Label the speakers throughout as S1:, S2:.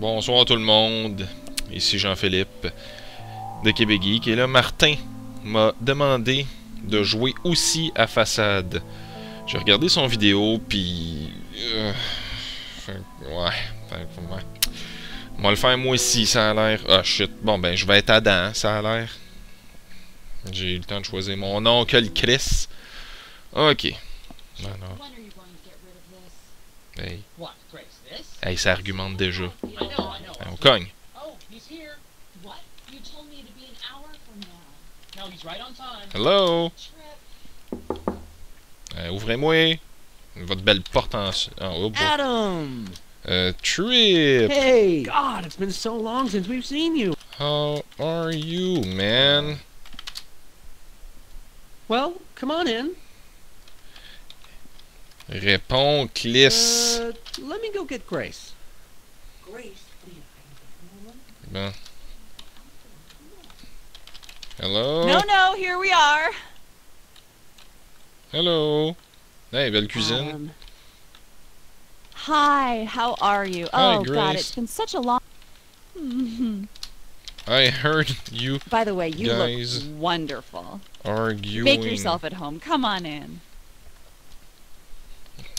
S1: Bonsoir tout le monde. Ici Jean-Philippe de Québec Geek. Et là, Martin m'a demandé de jouer aussi à Façade. J'ai regardé son vidéo, puis... Euh, ouais. ouais. On va le faire moi aussi, ça a l'air... Ah, shit. Bon, ben, je vais être Adam, ça a l'air. J'ai eu le temps de choisir mon nom, que le Chris. Ok. Non. Hey. Hey, ça argumente déjà. on cogne. Hello? Euh, Ouvrez-moi. Votre belle porte en... Oh,
S2: Adam!
S1: Uh, Trip!
S2: Hey! God, it's been so long since we've seen you.
S1: How are you, man?
S2: Well, come on in.
S1: Réponds, Cliss.
S2: Uh, let me go get Grace.
S3: Grace?
S1: Bon. Hello?
S4: No, no, here we are.
S1: Hello? Hey, belle cuisine.
S4: Um, hi, how are you?
S1: Hi,
S4: oh, God, it's been such a long...
S1: I heard you
S4: By the way, you
S1: Guys.
S4: look wonderful.
S1: arguing.
S4: Make yourself at home. Come on in.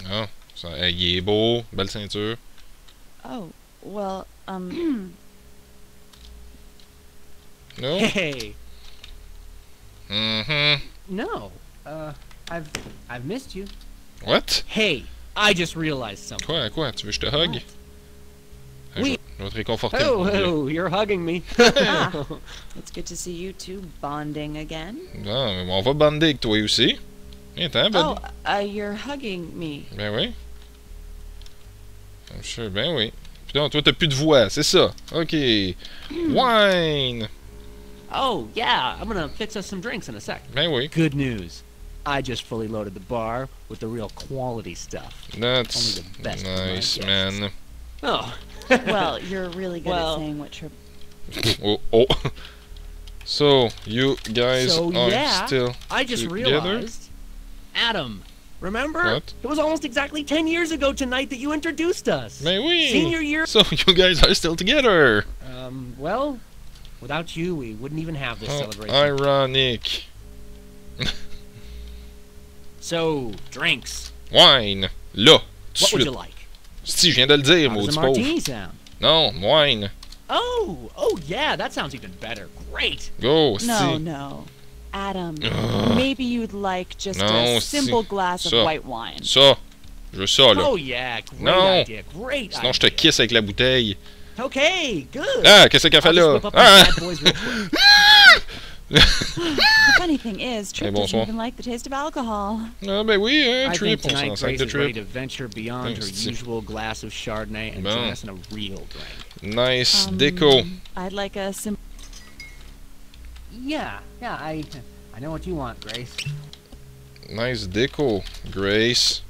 S1: Ah, ça, hey, il est beau. Belle ceinture.
S4: Oh, well, um...
S1: No?
S2: Hey!
S1: Mm-hmm.
S2: No. Uh, I've I've missed you.
S1: What?
S2: Hey, I just realized something.
S1: Quoi, quoi? Tu veux que je te hug?
S4: What?
S1: Hey,
S2: Oui.
S1: je, vais- je te réconforter.
S2: Oh, oh, you're hugging me.
S4: ah, it's good to see you two bonding again.
S1: Ah, mais on va bander avec toi aussi. Viens-t'en, buddy.
S4: Oh, uh, you're hugging me.
S1: Ben oui. I'm sure, ben oui. Putain, toi, t'as plus de voix, c'est ça. Ok. Wine!
S2: oh, yeah, I'm gonna fix us some drinks in a sec.
S1: Ben oui.
S2: Good news. I just fully loaded the bar with the real quality stuff.
S1: That's
S2: Only the best
S1: nice, man.
S2: Oh.
S4: Well, you're really good
S2: Well-
S4: at saying what trip...
S1: Oh, oh. So, you guys
S2: So,
S1: are
S2: yeah.
S1: still...
S2: I just
S1: Together?
S2: realized. Adam, remember?
S1: What?
S2: It was almost exactly 10 years ago tonight that you introduced us.
S1: May we?
S2: Senior year.
S1: So, you guys are still together!
S2: Um, well, without you, we wouldn't even have this
S1: How
S2: celebration.
S1: ironic.
S2: So, drinks.
S1: Wine! Là! Tout
S2: What would you like?
S1: Si, je viens de le dire,
S2: How does
S1: maudit
S2: a
S1: pauvre.
S2: martini sound?
S1: Non, wine.
S2: Oh, oh yeah, that sounds even better. Great.
S1: Go,
S4: No,
S1: si.
S4: no. Adam,
S1: Ugh.
S4: maybe you'd like just
S1: No,
S4: a simple
S1: si.
S4: glass of
S1: Ça.
S4: white wine.
S1: Ça. Je veux ça, là.
S2: Oh yeah, great
S1: No.
S2: idea. Great
S1: Sinon, je te kiss avec la bouteille.
S2: Okay, good.
S1: Ah, qu'est-ce qu'elle fait
S2: just
S1: là? Ah!
S4: The funny thing is, Trip
S1: Hey,
S4: doesn't
S1: bonsoir.
S4: even like the taste of alcohol.
S1: Ah, ben oui, hein, Trip, on s'en
S2: tonight
S1: sac
S2: Grace
S1: de Trip.
S2: to venture beyond her
S1: Thanks.
S2: usual glass of Chardonnay and
S1: Bon.
S2: join us in a real drink.
S1: Nice
S4: Um,
S1: déco.
S4: I'd like a simple...
S2: Yeah, yeah, I, I know what you want, Grace.
S1: Nice déco, Grace.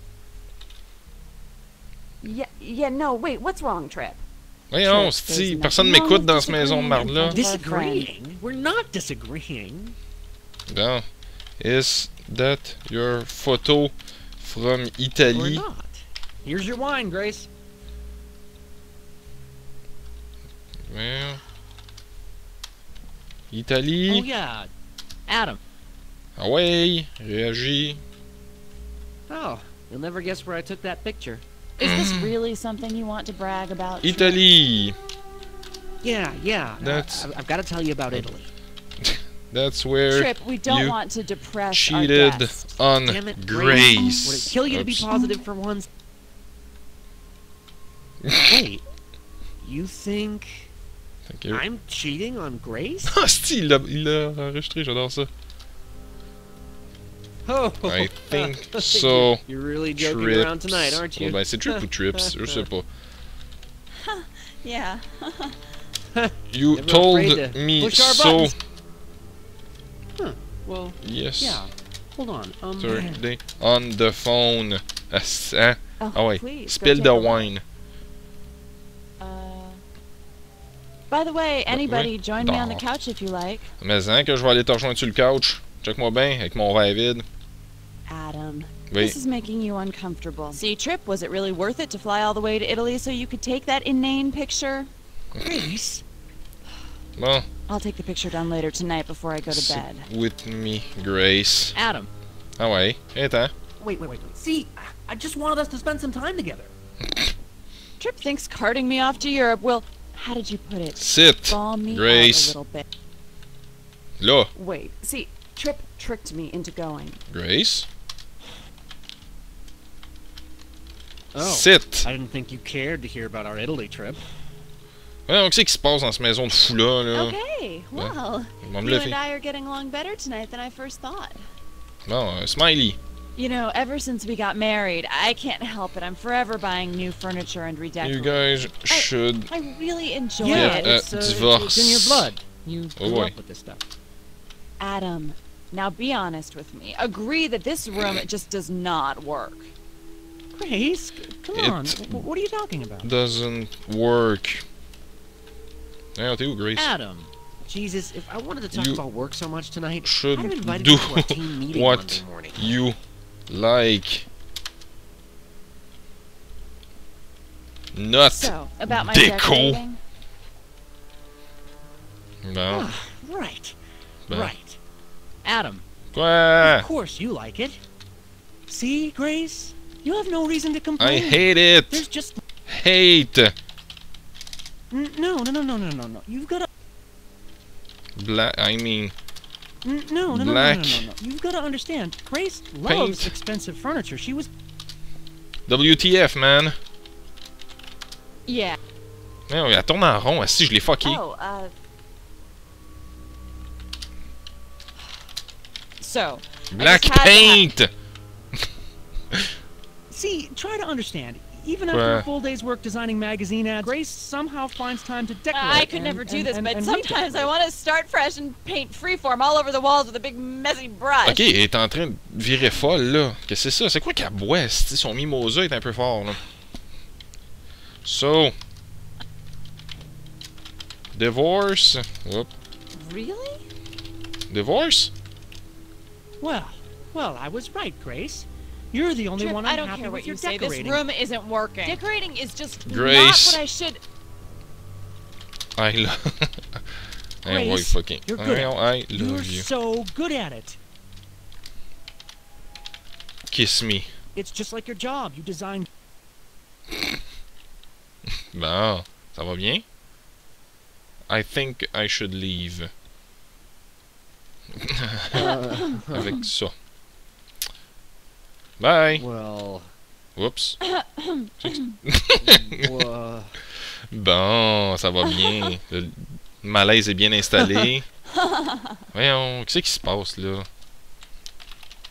S4: Yeah, yeah, no, wait, what's wrong, Trip?
S1: Voyons,
S4: Trip,
S1: si, personne m'écoute dans cette maison de
S4: disagreeing
S1: marde-là.
S4: in front of our friend.
S2: Disagreeing? We're not disagreeing.
S1: Bon. Is that your photo from Italy?
S2: We're
S1: Italy?
S2: not. Here's your wine, Grace.
S1: Well,
S2: Oh
S1: Italie?
S2: yeah, Adam.
S1: Ouais, réagis.
S2: Oh, you'll never guess where I took that picture.
S4: Is this mm. really something you want to brag about?
S1: Italy!
S2: Yeah, yeah.
S1: That's-
S2: I, I've got to tell you about Italy.
S1: That's where
S4: Trip, we don't
S1: you
S4: want to depress
S1: cheated
S4: our guest.
S1: on
S2: Damn it,
S1: Grace.
S2: Would it kill you to be positive for once? Wait, you think
S1: Thank you.
S2: I'm cheating on Grace?
S1: Ah, si, il l'a enregistré, j'adore ça.
S2: Oh,
S1: I think so.
S2: You're really joking
S1: Trips.
S2: around tonight, aren't you?
S1: Oh, ben, c'est Trip ou Trips, je sais pas.
S4: Yeah.
S1: You
S2: Never
S1: told
S2: to
S1: me so.
S2: Huh. Well,
S1: Yes.
S2: yeah. Hold on. Um,
S1: Thursday on the phone. Ah?
S4: Oh,
S1: Ah ouais.
S4: please,
S1: Spill the wine.
S4: By the way, anybody,
S1: oui.
S4: join me on the couch if you like.
S1: Mais hein, que je vais aller te rejoindre sur le couch. Check-moi bien, avec mon verre vide.
S4: Adam,
S1: Oui.
S4: this is making you uncomfortable. See, Trip, was it really worth it to fly all the way to Italy so you could take that inane picture?
S2: Grace?
S1: Bon,
S4: I'll take the picture done later tonight before I go to bed.
S1: with me, Grace.
S2: Adam.
S1: Ah ouais, attends.
S2: Wait, wait, wait, wait. See, I- I just wanted us to spend some time together.
S4: Trip thinks carting me off to Europe will. How did you put it?
S1: Sit,
S4: Ball me
S1: Grace.
S4: out a little bit.
S1: Là,
S4: Wait, see, Trip tricked me into going.
S1: Grace.
S2: Oh.
S1: Sit.
S2: I didn't think you cared to hear about our Italy trip.
S1: Ouais, qu'est-ce qui se passe dans cette maison de fou-là, là?
S4: Okay, well,
S1: On va me
S4: you and I are getting along better tonight than I first thought.
S1: Bon, euh, Smiley.
S4: You know, ever since we got married, I can't help it. I'm forever buying new furniture and redecorating.
S1: You guys should...
S4: I really enjoy
S1: Yeah,
S4: it.
S1: uh,
S2: it's,
S1: divorce.
S2: it's in your blood. You
S1: Oh,
S2: grew
S1: boy.
S2: up with this stuff.
S4: Adam, now be honest with me. Agree that this room just does not work.
S2: Grace, come on.
S1: It-
S2: W- what are you talking about?
S1: Doesn't work. Hey, t'es où, Grace?
S2: Adam. Jesus, if I wanted to talk
S1: You
S2: about work so much tonight,
S1: should
S2: I'd have invited
S1: do
S2: you to our team meeting
S1: what
S2: Monday morning.
S1: you like. Not.
S4: So, about my
S1: Dicko.
S4: decorating.
S1: Bon.
S2: Ah, right.
S1: ben,
S2: Right. Adam,
S1: Quoi?
S2: of course you like it. See, Grace? You have no reason to complain.
S1: I
S2: hate
S1: it.
S2: There's just
S1: Hate.
S2: No, no, no, no, no, no, no. You've got a
S1: Black. I mean,
S2: n- no, no, no, no, no,
S1: Black.
S2: no, no. You've got to understand. Grace loves
S1: Paint.
S2: expensive furniture. She was
S1: WTF, man.
S4: Yeah.
S1: Non, elle tourne en rond. Si je l'ai fucké.
S4: Oh, uh. So,
S1: Black
S4: just had to
S1: paint.
S2: See, try to understand. Even
S1: Ouais.
S2: after a full day's work designing magazine ads, Grace somehow finds time to decorate.
S4: I could
S2: and-
S4: never do
S2: and-
S4: this,
S2: and-
S4: but
S2: and
S4: sometimes I want to start fresh and paint freeform all over the walls with a big messy brush.
S1: Ok, elle est en train de virer folle, là. Qu'est-ce que c'est ça? C'est quoi qu'elle boit? c'ti? Son mimosa est un peu fort, là. So. Divorce. Whoop.
S4: Really?
S1: Divorce?
S2: Well, well, I was right, Grace. You're the only
S4: Trip,
S2: one
S4: I
S2: I'm
S4: don't
S2: happy
S4: care what you
S2: your
S4: say. This room isn't working. Decorating is just
S1: Grace.
S4: not what I should.
S1: I love. I
S2: Grace,
S1: love fucking.
S2: you're good
S1: I,
S2: at
S1: I
S2: You're
S1: love you.
S2: so good at it.
S1: Kiss me.
S2: It's just like your job. You design
S1: Bon, ça va bien? I think I should leave. Avec ça. Bye!
S2: well.
S1: Oups.
S2: well
S1: Bon, ça va bien. Le malaise est bien installé. Voyons, qu'est-ce qui se passe là?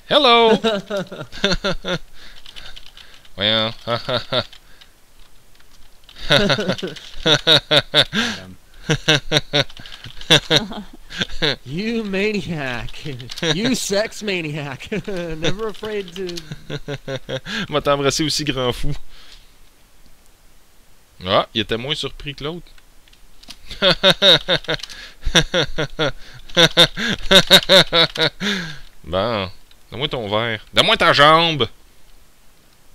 S1: Hello! Voyons.
S2: you maniac. you sex maniac. Never afraid to.
S1: M'a t'embrasser aussi grand fou. Ah, il était moins surpris que l'autre. bon, donne-moi ton verre. Donne-moi ta jambe.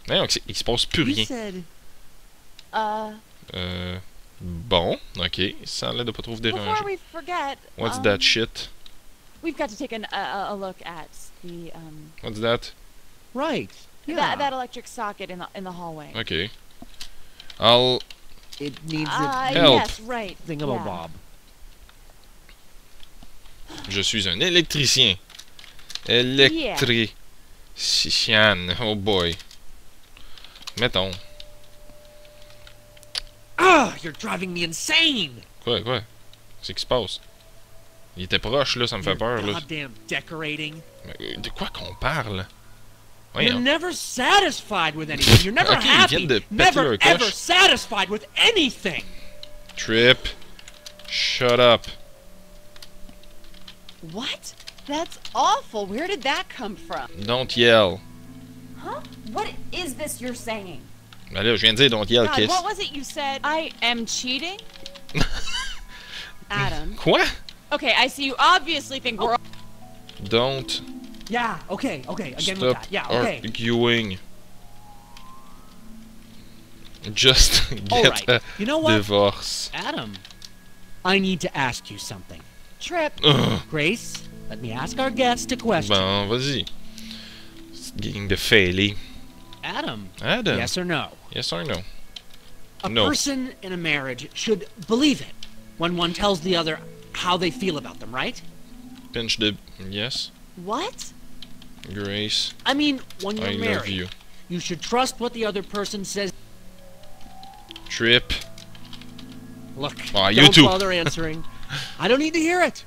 S1: Non, il se passe plus rien.
S4: Uh,
S1: Euh, bon, ok. Ça a l'air de pas trop déranger.
S4: we forget,
S1: What's
S4: um,
S1: that shit?
S4: We've got to take an, a, a- look at the um
S1: What's that?
S2: Right. Yeah.
S4: that, that electric socket in the in the hallway.
S1: Ok. I'll...
S2: it needs
S4: Uh,
S2: a
S1: Help.
S4: yes, right.
S2: thingamabob.
S1: Je suis un électricien. Électricien. Oh boy. Mettons.
S2: Ah, you're driving me insane.
S1: Quoi, quoi? C'est qui se passe? Il était proche, là, ça me fait peur, là.
S2: Goddamn decorating.
S1: Mais, euh, De quoi qu'on parle?
S2: You're never satisfied with anything. You're never
S1: Ok,
S2: happy.
S1: de
S2: Never ever satisfied with anything.
S1: Trip. Shut up.
S4: What? That's awful. Where did that come from?
S1: Don't yell.
S4: Huh? What is this you're saying?
S1: Ben là, je viens de dire don't yell,
S4: God,
S1: kiss.
S4: what was it you said? I am cheating? Adam.
S1: Quoi?
S4: Okay, I see you obviously think we're oh.
S1: Don't
S2: Yeah. Okay. Okay. Again with that. Yeah. Okay.
S1: arguing. Just get
S2: right.
S1: a
S2: You know what?
S1: divorce.
S2: Adam, I need to ask you something.
S4: Trip.
S1: Ugh.
S2: Grace, let me ask our guest a question.
S1: Bon, vas-y. Cette gang de fêlés.
S2: Adam,
S1: Adam.
S2: yes or no?
S1: Yes or no?
S2: A
S1: No.
S2: person in a marriage should believe it when one tells the other how they feel about them, right?
S1: Pinch de... Yes.
S4: What?
S1: Grace,
S2: I mean, when you're
S1: I
S2: married,
S1: love you.
S2: you should trust what the other person says.
S1: Trip.
S2: Look,
S1: Ah,
S2: don't
S1: too.
S2: bother answering. I don't need to hear it.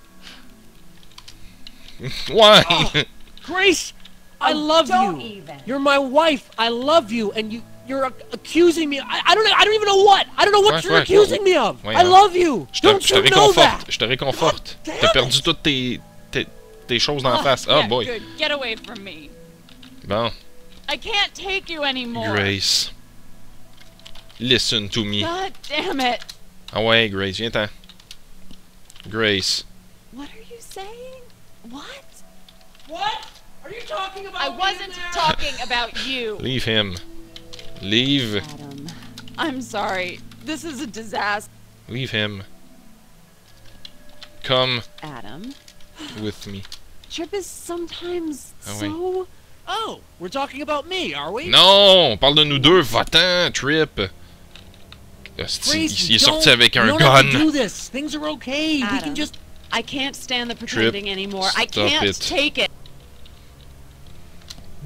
S1: Why?
S2: Oh. Grace, I
S4: Oh,
S2: love
S4: don't
S2: you.
S4: even.
S2: You're my wife. I love you, and you you're ac- accusing me. I, I don't know. I don't even know what. I don't know what
S1: Ouais,
S2: you're
S1: ouais,
S2: accusing me of.
S1: ouais,
S2: I
S1: hein.
S2: love you.
S1: Je te,
S2: Don't
S1: je te
S2: you know that?
S1: réconforte. Je te réconforte.
S2: God damn
S1: T'as perdu
S2: it.
S1: toutes tes, tes, tes choses en
S4: Oh,
S1: face. Oh
S4: yeah,
S1: boy.
S4: Good. Get away from me.
S1: Bon,
S4: I can't take you anymore.
S1: Grace. Listen to me.
S4: God damn it.
S1: Ah ouais, Grace, viens-t'en. Grace.
S4: What are you saying? What?
S2: What? Are you talking about?
S4: I
S2: me
S4: wasn't
S2: in there?
S4: talking about you.
S1: Leave him. Leave.
S4: Adam, I'm sorry. This is a disaster.
S1: Leave him. Come
S4: Adam,
S1: with me.
S4: Trip is sometimes
S1: oh, oui.
S4: so.
S2: Oh, we're talking about me, are we?
S1: Non, on parle de nous deux. Va-t'en, Trip. Esti,
S2: Grace,
S1: il est
S2: don't-
S1: sorti avec
S2: you
S1: un
S2: don't have to
S1: gun.
S2: do this. Things are okay. We can just.
S4: I can't stand the pretending anymore. I can't
S1: it.
S4: take it.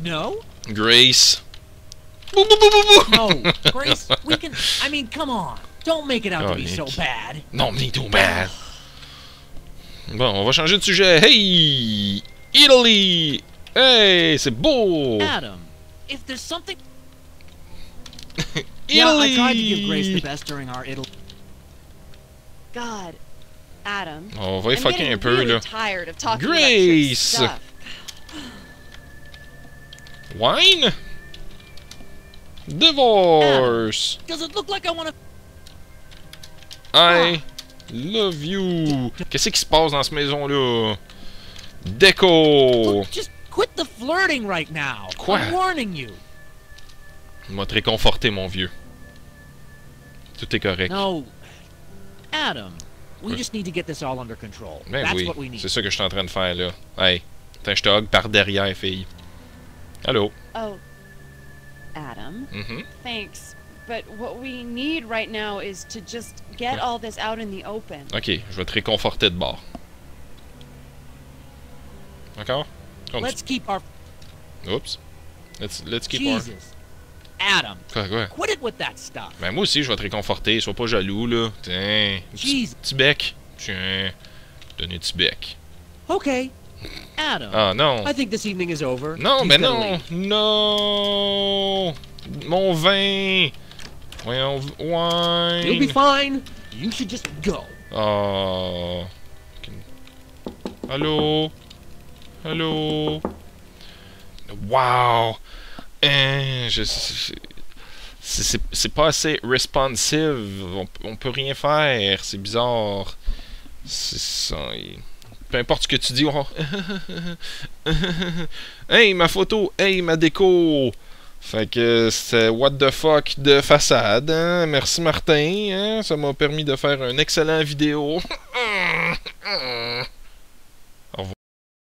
S2: No.
S1: Grace.
S2: No, Grace. We can. I mean, come on. Don't make it out to be oh,
S1: so
S2: bad.
S1: Non, me too bad. Bon, on va changer de sujet. Hey! Italy! Hey, c'est beau!
S2: Adam, if there's something. Yeah, I tried to give Grace the best during our Italy.
S4: God, Adam.
S1: Oh, va y
S4: I'm
S1: fucker
S4: getting
S1: un peu,
S4: really
S1: là.
S4: tired of talking
S1: Grace!
S4: about Trip's stuff.
S1: Wine? Divorce!
S2: Does it look like I want to?
S1: I love you! Qu'est-ce qui se passe dans cette maison-là? Déco!
S2: Look, just quit the flirting right now.
S1: Quoi?
S2: I'm warning you.
S1: M'a te réconforter, mon vieux. Tout est correct.
S2: No, Adam. We just need to get this all under control.
S1: Ben
S2: That's
S1: oui,
S2: what we need.
S1: c'est ça que je suis en train de faire, là. Hey, je te hug par derrière, fille. Allô?
S4: Oh, Adam.
S1: Mhm.
S4: Thanks. But what we need right now is to just get all this out in the open.
S1: Ok, je vais te réconforter de bord. D'accord?
S2: Let's keep our
S1: Oups. Let's, let's keep our...
S2: Jesus. Adam,
S1: Quoi, quoi?
S2: quit it with that stuff.
S1: Ben moi aussi, je vais te réconforter. Sois pas jaloux, là. Tiens.
S2: Jeez.
S1: petit bec. Tiens. Donner petit bec.
S2: Okay, Adam.
S1: Ah, non.
S2: I think this evening is over.
S1: Non, mais non. Non. Mon vin. Voyons,
S2: You'll be
S1: wine.
S2: fine. You should just go.
S1: Oh. Allô? Allô? Wow! Hein, je, c'est pas assez responsive. On, on peut rien faire. C'est bizarre. C'est ça. il- Peu importe ce que tu dis. on- hey, ma photo! Hey, ma déco! Fait que c'est what the fuck de façade. Hein? Merci Martin. Hein? Ça m'a permis de faire une excellente vidéo.